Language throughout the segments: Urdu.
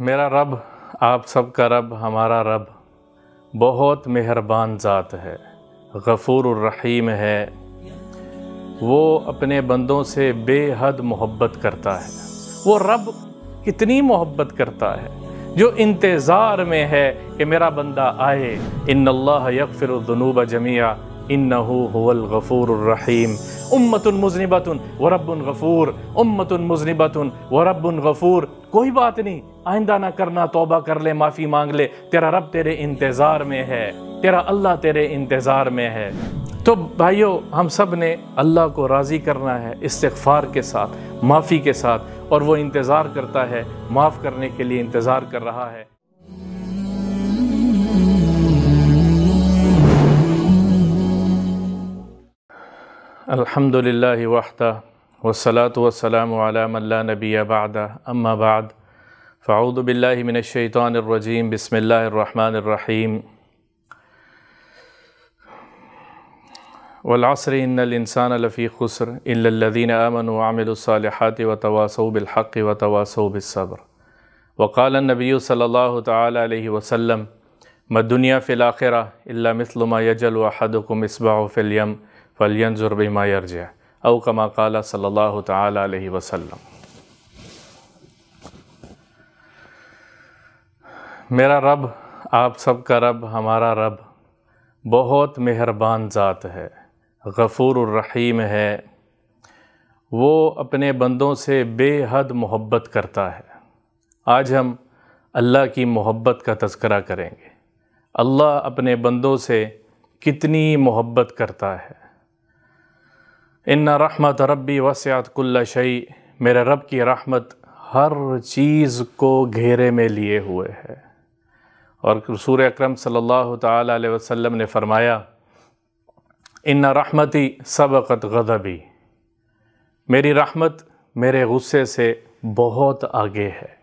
میرا رب، آپ سب کا رب، ہمارا رب بہت مہربان ذات ہے، غفور الرحیم ہے۔ وہ اپنے بندوں سے بے حد محبت کرتا ہے۔ وہ رب کتنی محبت کرتا ہے، جو انتظار میں ہے کہ میرا بندہ آئے۔ ان اللہ یغفر الذنوب جميعا انہو هو الغفور الرحیم امت مذنبت ورب غفور. امت مذنبت ورب غفور. کوئی بات نہیں، آئندہ نہ کرنا، توبہ کر لے، معافی مانگ لے. تیرا رب تیرے انتظار میں ہے، تیرا اللہ تیرے انتظار میں ہے. تو بھائیو، ہم سب نے اللہ کو راضی کرنا ہے استغفار کے ساتھ، معافی کے ساتھ، اور وہ انتظار کرتا ہے، معاف کرنے کے لیے انتظار کر رہا ہے۔ الحمد لله وحده والصلاة والسلام على من لا نبي بعده. أما بعد فأعوذ بالله من الشيطان الرجيم. بسم الله الرحمن الرحيم. والعصر إن الإنسان لفي خسر إلا الذين آمنوا وعملوا الصالحات وتواصوا بالحق وتواصوا بالصبر. وقال النبي صلى الله تعالى عليه وسلم ما الدنيا في الآخرة إلا مثل ما يجل أحدكم إصبعه في اليم. الیم فَلْيَنْزُرْ بِمَا يَرْجِعَ او کما قال صلی اللہ تعالی علیہ وسلم میرا رب آپ سب کا رب ہمارا رب بہت مہربان ذات ہے غفور الرحیم ہے وہ اپنے بندوں سے بے حد محبت کرتا ہے آج ہم اللہ کی محبت کا تذکرہ کریں گے اللہ اپنے بندوں سے کتنی محبت کرتا ہے ان رحمت ربی وسعت کل شعی میرے رب کی رحمت ہر چیز کو گھیرے میں لیے ہوئے ہے۔ اور رسول اکرم صلی اللہ تعالیٰ علیہ وسلم نے فرمایا، ان رحمتی سبقت غضبی، میری رحمت میرے غصے سے بہت آگے ہے۔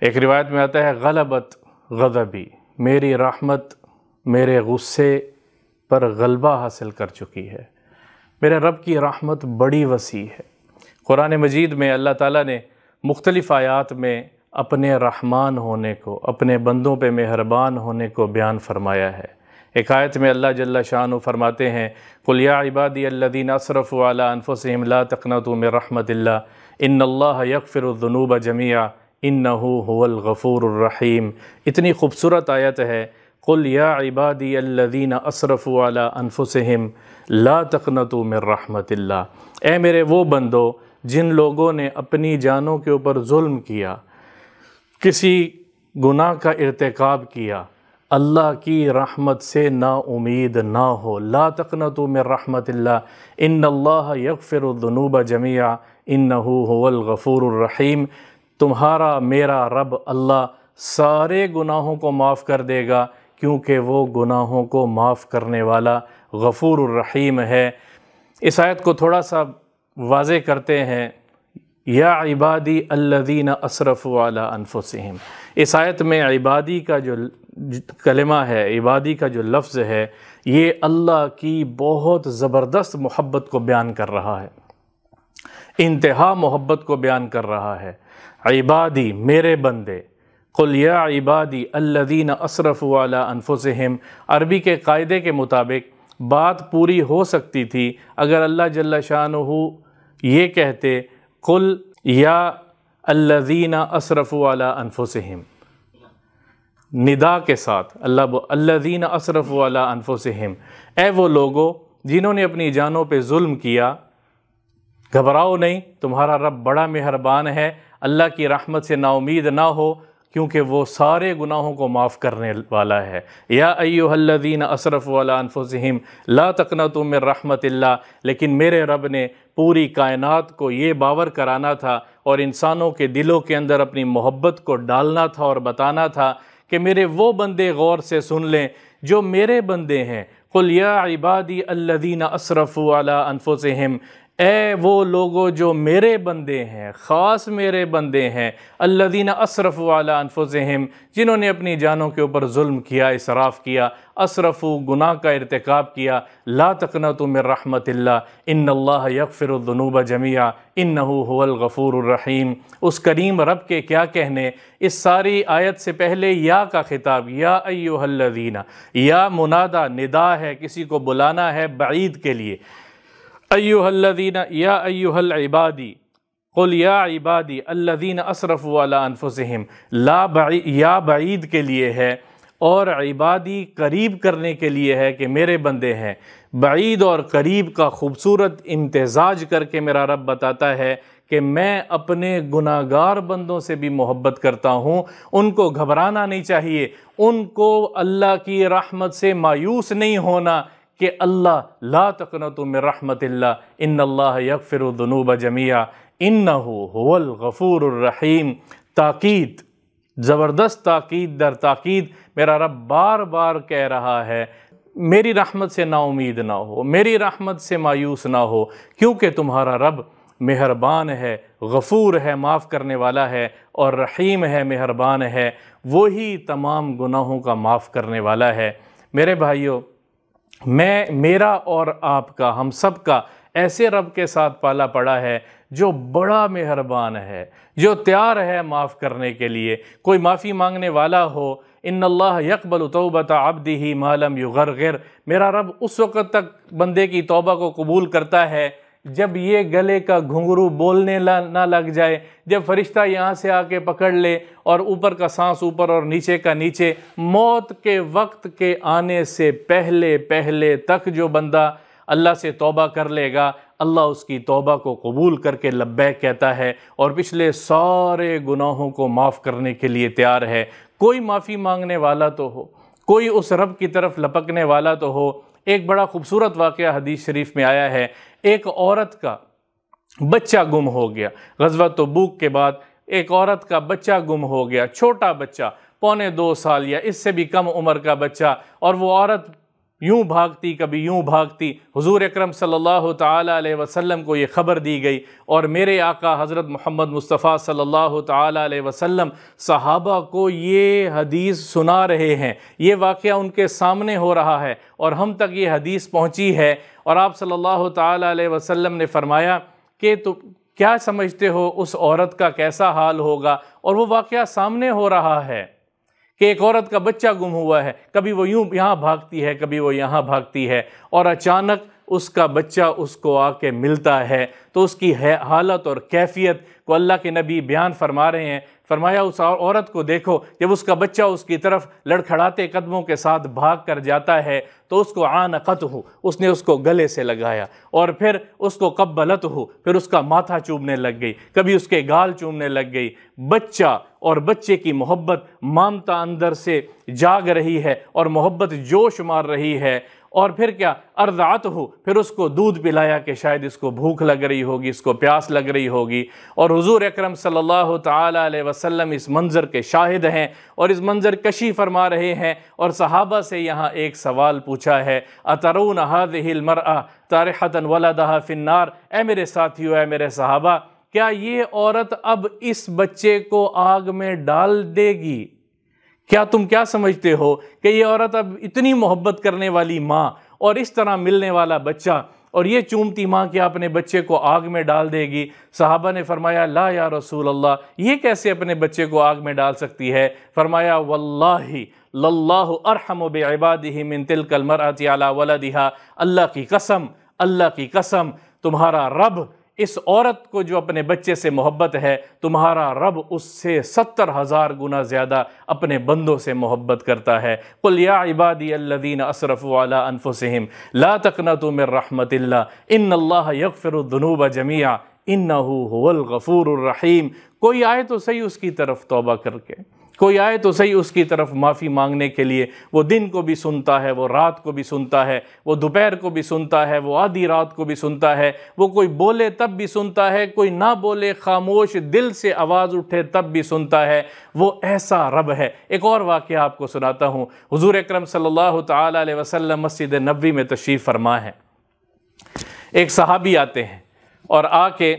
ایک روایت میں آتا ہے، غلبت غضبی، میری رحمت میرے غصے پر غلبہ حاصل کر چکی ہے۔ میرے رب کی رحمت بڑی وسیع ہے۔ قرآن مجید میں اللہ تعالیٰ نے مختلف آیات میں اپنے رحمان ہونے کو، اپنے بندوں پہ مہربان ہونے کو بیان فرمایا ہے۔ ایک آیت میں اللہ جل شان فرماتے ہیں، قُلْ يَا عِبَادِيَ الَّذِينَ أَصْرَفُوا عَلَىٰ أَنفُسِهِمْ لَا تَقْنَطُوا مِن رَحْمَةِ اللَّهِ إِنَّ اللَّهَ يَغْفِرُ الذُّنُوبَ جَمِيعًا إِنَّهُ هُوَ الْغَفُورُ الرَّحِيمُ اتنی خوبصورت آیت ہے قُلْ يَا عِبَادِيَ الَّذِينَ أَصْرَفُوا عَلَىٰ أَنفُسِهِمْ لا تقنطوا من رحمت اللہ اے میرے وہ بندو، جن لوگوں نے اپنی جانوں کے اوپر ظلم کیا، کسی گناہ کا ارتکاب کیا، اللہ کی رحمت سے نا امید نہ ہو۔ لا تقنطوا من رحمت اللہ ان اللہ یغفر الذنوب جميعا انہو هو الغفور الرحیم۔ تمہارا، میرا رب اللہ سارے گناہوں کو معاف کر دے گا۔ کیونکہ وہ گناہوں کو معاف کرنے والا غفور الرحیم ہے۔ اس آیت کو تھوڑا سا واضح کرتے ہیں۔ یا عبادی الذین اسرف والا انفسہم۔ اس آیت میں عبادی کا جو کلمہ ہے، عبادی کا جو لفظ ہے، یہ اللہ کی بہت زبردست محبت کو بیان کر رہا ہے۔ انتہا محبت کو بیان کر رہا ہے۔ عبادی میرے بندے قل یا عبادی الذین اسرف والا انفسہم، عربی کے قاعدے کے مطابق بات پوری ہو سکتی تھی، اگر اللہ جل شانہ یہ کہتے، قل یا الذین اسرف والا انفسہم۔ ندا کے ساتھ، اللہ الذین اسرف والا انفسہم۔ اے وہ لوگوں جنہوں نے اپنی جانوں پہ ظلم کیا، گھبراؤ نہیں، تمہارا رب بڑا مہربان ہے، اللہ کی رحمت سے نا امید نہ ہو کیونکہ وہ سارے گناہوں کو معاف کرنے والا ہے۔ یا ایوہ الذین اسرف والا انفسہم لا تقنطوا من رحمت اللہ، لیکن میرے رب نے پوری کائنات کو یہ باور کرانا تھا اور انسانوں کے دلوں کے اندر اپنی محبت کو ڈالنا تھا اور بتانا تھا کہ میرے وہ بندے غور سے سن لیں جو میرے بندے ہیں۔ قل یا عبادی الذین اسرفوا علی انفسہم اے وہ لوگوں جو میرے بندے ہیں، خاص میرے بندے ہیں، الذین اسرف والا انفسہم، جنہوں نے اپنی جانوں کے اوپر ظلم کیا، اسراف کیا اسرف گناہ کا ارتکاب کیا، لا تقنطوا من رحمت اللہ، ان اللہ یغفر الذنوب جميعا انہو هو الغفور الرحیم۔ اس کریم رب کے کیا کہنے؟ اس ساری آیت سے پہلے یا کا خطاب، یا ایوہ الذین، یا منادہ، ندا ہے، کسی کو بلانا ہے بعید کے لیے۔ ایوہ الذین یا ایوہ العبادی قل یا عبادی الذین اسرفوا علی انفسہم لا یا بعید کے لیے ہے اور عبادی قریب کرنے کے لیے ہے کہ میرے بندے ہیں۔ بعید اور قریب کا خوبصورت امتزاج کر کے میرا رب بتاتا ہے کہ میں اپنے گناہگار بندوں سے بھی محبت کرتا ہوں۔ ان کو گھبرانا نہیں چاہیے، ان کو اللہ کی رحمت سے مایوس نہیں ہونا۔ کہ اللہ، لا تقنطوا من رحمت اللہ، ان اللہ یغفر الذنوب جميعا انہو هو الغفور الرحیم۔ تاکید، زبردست تاکید در تاکید، میرا رب بار بار کہہ رہا ہے، میری رحمت سے نا امید نہ ہو، میری رحمت سے مایوس نہ ہو، کیونکہ تمہارا رب مہربان ہے، غفور ہے، معاف کرنے والا ہے، اور رحیم ہے، مہربان ہے۔ وہی تمام گناہوں کا معاف کرنے والا ہے۔ میرے بھائیوں میں، میرا اور آپ کا، ہم سب کا ایسے رب کے ساتھ پالا پڑا ہے جو بڑا مہربان ہے، جو تیار ہے معاف کرنے کے لیے۔ کوئی معافی مانگنے والا ہو، ان اللہ یقبل توبت عبدہ ما لم یغرغر۔ میرا رب اس وقت تک بندے کی توبہ کو قبول کرتا ہے جب یہ گلے کا گھنگرو بولنے نہ لگ جائے، جب فرشتہ یہاں سے آ کے پکڑ لے اور اوپر کا سانس اوپر اور نیچے کا نیچے، موت کے وقت کے آنے سے پہلے پہلے تک جو بندہ اللہ سے توبہ کر لے گا، اللہ اس کی توبہ کو قبول کر کے لبیک کہتا ہے اور پچھلے سارے گناہوں کو معاف کرنے کے لیے تیار ہے۔ کوئی معافی مانگنے والا تو ہو، کوئی اس رب کی طرف لپکنے والا تو ہو۔ ایک بڑا خوبصورت واقعہ حدیث شریف میں آیا ہے۔ ایک عورت کا بچہ گم ہو گیا۔ غزوہ تبوک کے بعد ایک عورت کا بچہ گم ہو گیا، چھوٹا بچہ، پونے دو سال یا اس سے بھی کم عمر کا بچہ، اور وہ عورت یوں بھاگتی، کبھی یوں بھاگتی۔ حضور اکرم صلی اللہ تعالیٰ علیہ وسلم کو یہ خبر دی گئی اور میرے آقا حضرت محمد مصطفیٰ صلی اللہ تعالیٰ علیہ وسلم صحابہ کو یہ حدیث سنا رہے ہیں۔ یہ واقعہ ان کے سامنے ہو رہا ہے اور ہم تک یہ حدیث پہنچی ہے۔ اور آپ صلی اللہ تعالیٰ علیہ وسلم نے فرمایا کہ تو کیا سمجھتے ہو اس عورت کا کیسا حال ہوگا؟ اور وہ واقعہ سامنے ہو رہا ہے۔ کہ ایک عورت کا بچہ گم ہوا ہے، کبھی وہ یوں یہاں بھاگتی ہے، کبھی وہ یہاں بھاگتی ہے، اور اچانک اس کا بچہ اس کو آ کے ملتا ہے۔ تو اس کی حالت اور کیفیت کو اللہ کے نبی بیان فرما رہے ہیں۔ فرمایا، اس عورت کو دیکھو، جب اس کا بچہ اس کی طرف لڑکھڑاتے قدموں کے ساتھ بھاگ کر جاتا ہے، تو اس کو آنقت ہو اس نے اس کو گلے سے لگایا۔ اور پھر اس کو قبلت ہو پھر اس کا ماتھا چوبنے لگ گئی، کبھی اس کے گال چوبنے لگ گئی۔ بچہ اور بچے کی محبت مامتا اندر سے جاگ رہی ہے اور محبت جوش مار رہی ہے۔ اور پھر کیا؟ ارضعت ہو پھر اس کو دودھ پلایا کہ شاید اس کو بھوک لگ رہی ہوگی، اس کو پیاس لگ رہی ہوگی۔ اور حضور اکرم صلی اللہ تعالیٰ علیہ وسلم اس منظر کے شاہد ہیں اور اس منظر کشی فرما رہے ہیں۔ اور صحابہ سے یہاں ایک سوال پوچھا ہے، اترون هذه المرأة تارحتا ولدها في النار؟ اے میرے ساتھیو، اے میرے صحابہ، کیا یہ عورت اب اس بچے کو آگ میں ڈال دے گی؟ کیا تم کیا سمجھتے ہو کہ یہ عورت اب اتنی محبت کرنے والی ماں اور اس طرح ملنے والا بچہ اور یہ چومتی ماں کیا اپنے بچے کو آگ میں ڈال دے گی؟ صحابہ نے فرمایا، لا یا رسول اللہ، یہ کیسے اپنے بچے کو آگ میں ڈال سکتی ہے؟ فرمایا، واللہ، للہ ارحم بعبادہ من تلک المرأة علی ولدہا، اللہ کی قسم، اللہ کی قسم، تمہارا رب اس عورت کو جو اپنے بچے سے محبت ہے، تمہارا رب اس سے ستر ہزار گنا زیادہ اپنے بندوں سے محبت کرتا ہے۔ قل یا عبادی الذین اسرفوا علی انفسہم، لا تقنطوا من رحمت اللہ، ان اللہ یغفر الذنوب جميعا انہو هو الغفور الرحیم۔ کوئی آئے تو صحیح اس کی طرف توبہ کر کے۔ کوئی آئے تو صحیح اس کی طرف معافی مانگنے کے لیے۔ وہ دن کو بھی سنتا ہے، وہ رات کو بھی سنتا ہے، وہ دوپہر کو بھی سنتا ہے، وہ آدھی رات کو بھی سنتا ہے۔ وہ کوئی بولے تب بھی سنتا ہے، کوئی نہ بولے خاموش دل سے آواز اٹھے تب بھی سنتا ہے۔ وہ ایسا رب ہے۔ ایک اور واقعہ آپ کو سناتا ہوں۔ حضور اکرم صلی اللہ تعالیٰ علیہ وسلم مسجد نبوی میں تشریف فرما ہے۔ ایک صحابی آتے ہیں اور آ کے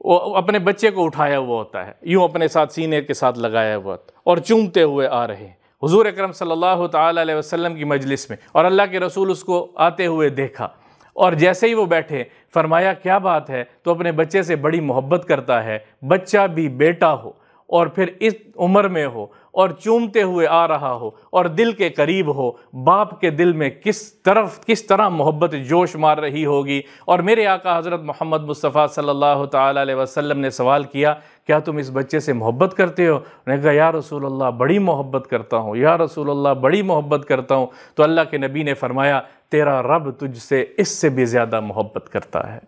اپنے بچے کو اٹھایا ہوا ہوتا ہے، یوں اپنے ساتھ سینے کے ساتھ لگایا ہوا اور چومتے ہوئے آ رہے ہیں۔ حضور اکرم صلی اللہ تعالیٰ علیہ وسلم کی مجلس میں، اور اللہ کے رسول اس کو آتے ہوئے دیکھا۔ اور جیسے ہی وہ بیٹھے، فرمایا، کیا بات ہے؟ تو اپنے بچے سے بڑی محبت کرتا ہے، بچہ بھی بیٹا ہو، اور پھر اس عمر میں ہو اور چومتے ہوئے آ رہا ہو اور دل کے قریب ہو، باپ کے دل میں کس طرف، کس طرح محبت، جوش مار رہی ہوگی؟ اور میرے آقا حضرت محمد مصطفیٰ صلی اللہ تعالیٰ علیہ وسلم نے سوال کیا کیا تم اس بچے سے محبت کرتے ہو؟ نے کہا، یا رسول اللہ، بڑی محبت کرتا ہوں، یا رسول اللہ، بڑی محبت کرتا ہوں۔ تو اللہ کے نبی نے فرمایا، تیرا رب تجھ سے اس سے بھی زیادہ محبت کرتا ہے۔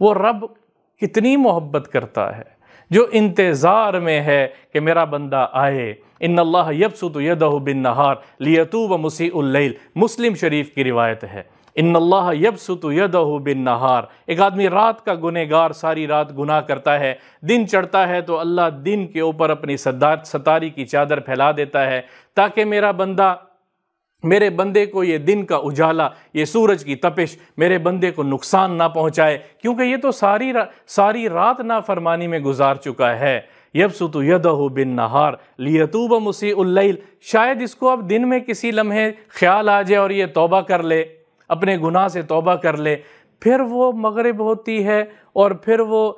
وہ رب کتنی محبت کرتا ہے؟ جو انتظار میں ہے کہ میرا بندہ آئے۔ ان اللہ یبسط یدہ بن نہار لیتوب مسیع اللیل۔ مسلم شریف کی روایت ہے۔ ان اللہ یبسط یدہ بن نہار ایک آدمی رات کا گنہگار ساری رات گناہ کرتا ہے۔ دن چڑھتا ہے تو اللہ دن کے اوپر اپنی ستاری کی چادر پھیلا دیتا ہے تاکہ میرا بندہ میرے بندے کو یہ دن کا اجالا، یہ سورج کی تپش میرے بندے کو نقصان نہ پہنچائے، کیونکہ یہ تو ساری ساری رات نافرمانی میں گزار چکا ہے۔ یبسط یدہ بن نہار لیتوب مسیع اللیل، شاید اس کو اب دن میں کسی لمحے خیال آ جائے اور یہ توبہ کر لے، اپنے گناہ سے توبہ کر لے۔ پھر وہ مغرب ہوتی ہے اور پھر وہ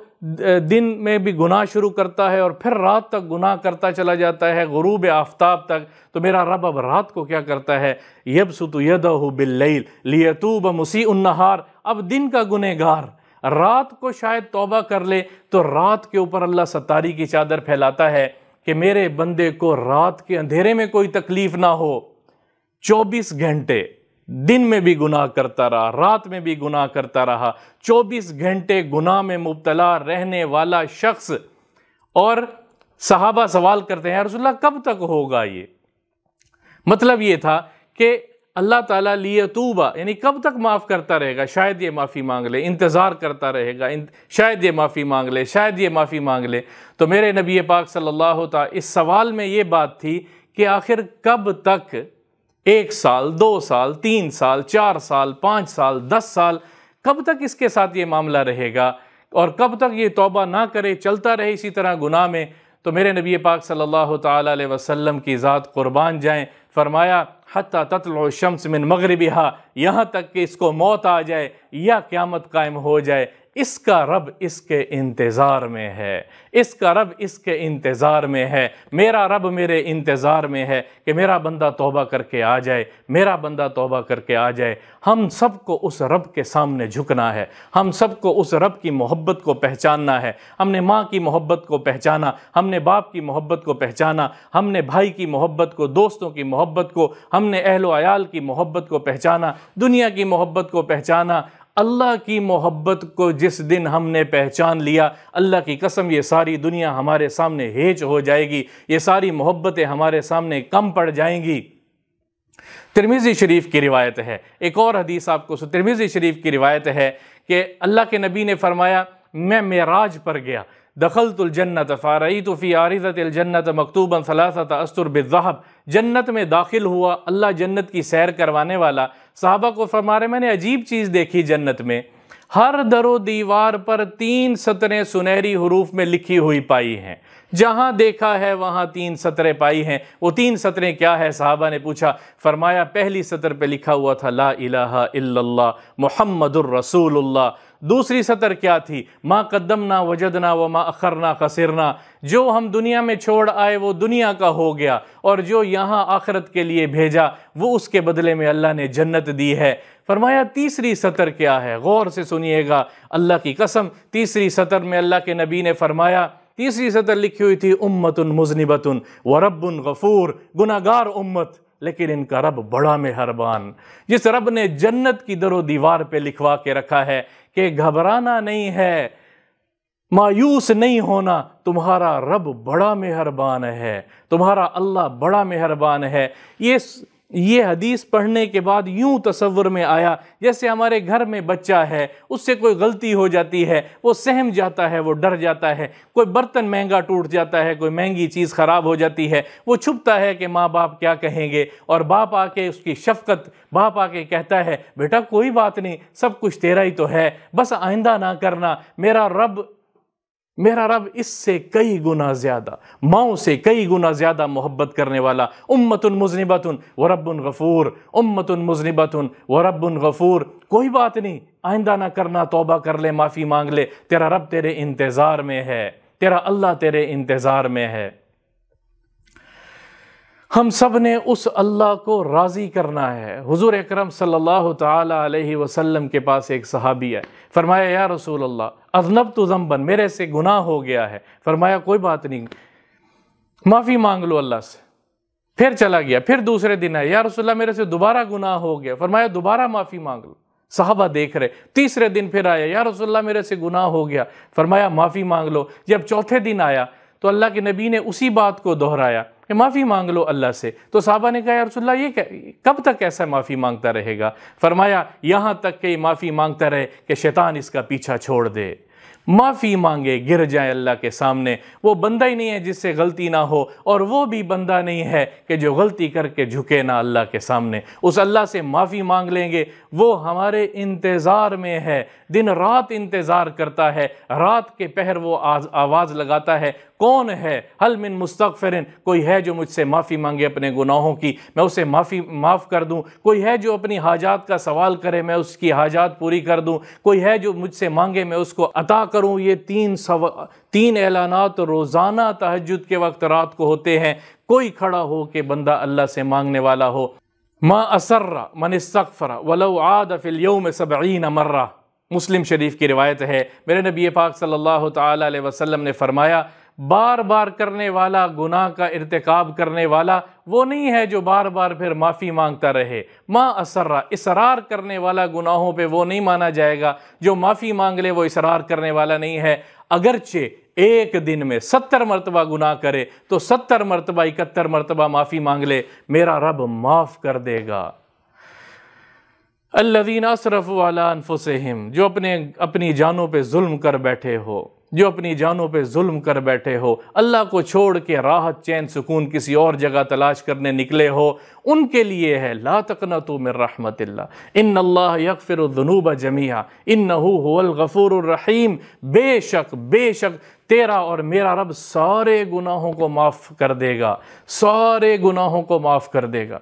دن میں بھی گناہ شروع کرتا ہے اور پھر رات تک گناہ کرتا چلا جاتا ہے، غروب آفتاب تک۔ تو میرا رب اب رات کو کیا کرتا ہے؟ یبسط یدہ باللیل لیتوب مسیع النہار۔ اب دن کا گنہگار۔ رات کو شاید توبہ کر لے تو رات کے اوپر اللہ ستاری کی چادر پھیلاتا ہے کہ میرے بندے کو رات کے اندھیرے میں کوئی تکلیف نہ ہو۔ چوبیس گھنٹے۔ دن میں بھی گناہ کرتا رہا، رات میں بھی گناہ کرتا رہا۔ چوبیس گھنٹے گناہ میں مبتلا رہنے والا شخص۔ اور صحابہ سوال کرتے ہیں رسول اللہ، کب تک ہوگا یہ؟ مطلب یہ تھا کہ اللہ تعالیٰ لیے توبہ یعنی کب تک معاف کرتا رہے گا؟ شاید یہ معافی مانگ لے، انتظار کرتا رہے گا شاید یہ معافی مانگ لے، شاید یہ معافی مانگ لے۔ تو میرے نبی پاک صلی اللہ تعالیٰ، اس سوال میں یہ بات تھی کہ آخر کب تک ایک سال، دو سال، تین سال، چار سال، پانچ سال، دس سال، کب تک اس کے ساتھ یہ معاملہ رہے گا؟ اور کب تک یہ توبہ نہ کرے، چلتا رہے اسی طرح گناہ میں؟ تو میرے نبی پاک صلی اللہ تعالیٰ علیہ وسلم کی ذات قربان جائیں۔ فرمایا، حتی تطلع الشمس من مغربها یہاں تک کہ اس کو موت آ جائے یا قیامت قائم ہو جائے۔ اس کا رب اس کے انتظار میں ہے، اس کا رب اس کے انتظار میں ہے۔ میرا رب میرے انتظار میں ہے کہ میرا بندہ توبہ کر کے آ جائے، میرا بندہ توبہ کر کے آ جائے۔ ہم سب کو اس رب کے سامنے جھکنا ہے، ہم سب کو اس رب کی محبت کو پہچاننا ہے۔ ہم نے ماں کی محبت کو پہچانا، ہم نے باپ کی محبت کو پہچانا، ہم نے بھائی کی محبت کو، دوستوں کی محبت کو، ہم نے اہل و عیال کی محبت کو پہچانا، دنیا کی محبت کو پہچانا۔ اللہ کی محبت کو جس دن ہم نے پہچان لیا، اللہ کی قسم یہ ساری دنیا ہمارے سامنے ہیچ ہو جائے گی، یہ ساری محبتیں ہمارے سامنے کم پڑ جائیں گی۔ ترمیزی شریف کی روایت ہے۔ ایک اور حدیث آپ کو ترمیزی شریف کی روایت ہے کہ اللہ کے نبی نے فرمایا، میں معراج پر گیا۔ دخلت الجنت فارعیت فی عارضت الجنت مکتوبا ثلاثت استر بالذہب۔ جنت میں داخل ہوا، اللہ جنت کی سیر کروانے والا۔ صحابہ کو فرما رہے میں نے عجیب چیز دیکھی جنت میں، ہر در و دیوار پر تین سطریں سنہری حروف میں لکھی ہوئی پائی ہیں۔ جہاں دیکھا ہے وہاں تین سطریں پائی ہیں۔ وہ تین سطریں کیا ہے صحابہ نے پوچھا، فرمایا، پہلی سطر پہ لکھا ہوا تھا، لا الہ الا اللہ، محمد الرسول اللہ۔ دوسری سطر کیا تھی؟ ما قدمنا وجدنا وما اخرنا خسرنا۔ جو ہم دنیا میں چھوڑ آئے، وہ دنیا کا ہو گیا۔ اور جو یہاں آخرت کے لیے بھیجا، وہ اس کے بدلے میں اللہ نے جنت دی ہے۔ فرمایا، تیسری سطر کیا ہے؟ غور سے سنیے گا، اللہ کی قسم، تیسری سطر میں اللہ کے نبی نے فرمایا تیسری سطر لکھی ہوئی تھی امت مزنبت ورب غفور، گناہگار امت، لیکن ان کا رب بڑا مہربان۔ جس رب نے جنت کی در و دیوار پہ لکھوا کے رکھا ہے کہ گھبرانا نہیں ہے، مایوس نہیں ہونا، تمہارا رب بڑا مہربان ہے، تمہارا اللہ بڑا مہربان ہے۔ یہ یہ حدیث پڑھنے کے بعد یوں تصور میں آیا جیسے ہمارے گھر میں بچہ ہے، اس سے کوئی غلطی ہو جاتی ہے، وہ سہم جاتا ہے، وہ ڈر جاتا ہے، کوئی برتن مہنگا ٹوٹ جاتا ہے، کوئی مہنگی چیز خراب ہو جاتی ہے، وہ چھپتا ہے کہ ماں باپ کیا کہیں گے اور باپ آ کے اس کی شفقت، باپ آ کے کہتا ہے، بیٹا کوئی بات نہیں، سب کچھ تیرا ہی تو ہے، بس آئندہ نہ کرنا، میرا رب میرا رب اس سے کئی گنا زیادہ، ماؤں سے کئی گنا زیادہ محبت کرنے والا امت و ورب غفور امت مزنبت ورب غفور، کوئی بات نہیں، آئندہ نہ کرنا، توبہ کر لے، معافی مانگ لے، تیرا رب تیرے انتظار میں ہے، تیرا اللہ تیرے انتظار میں ہے۔ ہم سب نے اس اللہ کو راضی کرنا ہے۔ حضور اکرم صلی اللہ تعالی علیہ وسلم کے پاس ایک صحابی ہے فرمایا، یا رسول اللہ اذنب تو زمبن میرے سے گناہ ہو گیا ہے۔ فرمایا، کوئی بات نہیں۔ معافی مانگ لو اللہ سے۔ پھر چلا گیا، پھر دوسرے دن ہے یا رسول اللہ، میرے سے دوبارہ گناہ ہو گیا۔ فرمایا، دوبارہ معافی مانگ لو۔ صحابہ دیکھ رہے۔ تیسرے دن پھر آیا۔ یا رسول اللہ، میرے سے گناہ ہو گیا۔ فرمایا، معافی مانگ لو۔ جب چوتھے دن آیا تو اللہ کے نبی نے اسی بات کو دہرایا۔ کہ معافی مانگ لو اللہ سے۔ تو صحابہ نے کہا، یا رسول اللہ، یہ کب تک ایسا معافی مانگتا رہے گا؟ فرمایا، یہاں تک کہ معافی مانگتا رہے کہ شیطان اس کا پیچھا چھوڑ دے۔ معافی مانگے، گر جائیں اللہ کے سامنے۔ وہ بندہ ہی نہیں ہے جس سے غلطی نہ ہو، اور وہ بھی بندہ نہیں ہے کہ جو غلطی کر کے جھکے نہ اللہ کے سامنے۔ اس اللہ سے معافی مانگ لیں گے۔ وہ ہمارے انتظار میں ہے۔ دن رات انتظار کرتا ہے۔ رات کے پہر وہ آواز لگاتا ہے۔ کون ہے؟ حل من مستغفرن۔ کوئی ہے جو مجھ سے معافی مانگے اپنے گناہوں کی؟ میں اسے معافی معاف کر دوں۔ کوئی ہے جو اپنی حاجات کا سوال کرے، میں اس کی حاجات پوری کر دوں۔ کوئی ہے جو مجھ سے مانگے، میں اس کو عطا کروں، یہ تین سو، تین اعلانات روزانہ تہجد کے وقت رات کو ہوتے ہیں۔ کوئی کھڑا ہو کہ بندہ اللہ سے مانگنے والا ہو۔ ما اسر من استغفر ولو عاد فی اليوم سبعین مرہ مسلم شریف کی روایت ہے۔ میرے نبی پاک صلی اللہ تعالی علیہ وسلم نے فرمایا بار بار کرنے والا، گناہ کا ارتکاب کرنے والا، وہ نہیں ہے جو بار بار پھر معافی مانگتا رہے۔ ما اسرہ اسرار کرنے والا گناہوں پہ وہ نہیں مانا جائے گا۔ جو معافی مانگ لے، وہ اسرار کرنے والا نہیں ہے۔ اگرچہ ایک دن میں ستر مرتبہ گناہ کرے، تو ستر مرتبہ اکتر مرتبہ معافی مانگ لے۔ میرا رب معاف کر دے گا۔ الذین اصرف والا انفسہم، جو اپنے، اپنی جانوں پہ ظلم کر بیٹھے ہو۔ جو اپنی جانوں پہ ظلم کر بیٹھے ہو، اللہ کو چھوڑ کے راحت، چین، سکون کسی اور جگہ تلاش کرنے نکلے ہو، ان کے لیے ہے لا تقنطو من رحمت اللہ۔ ان اللہ یغفر الذنوب جمیعا۔ انہو هو الغفور الرحیم۔ بے شک بے شک، تیرا اور میرا رب سارے گناہوں کو معاف کر دے گا۔ سارے گناہوں کو معاف کر دے گا۔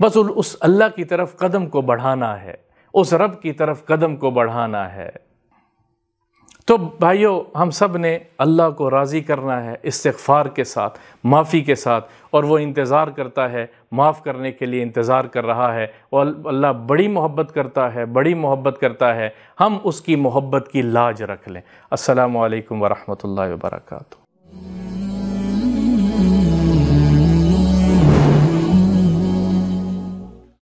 بس اس اللہ کی طرف قدم کو بڑھانا ہے۔ اس رب کی طرف قدم کو بڑھانا ہے۔ تو بھائیو، ہم سب نے اللہ کو راضی کرنا ہے استغفار کے ساتھ، معافی کے ساتھ، اور وہ انتظار کرتا ہے، معاف کرنے کے لیے انتظار کر رہا ہے۔ اور اللہ بڑی محبت کرتا ہے، بڑی محبت کرتا ہے۔ ہم اس کی محبت کی لاج رکھ لیں۔ السلام علیکم ورحمۃ اللہ وبرکاتہ۔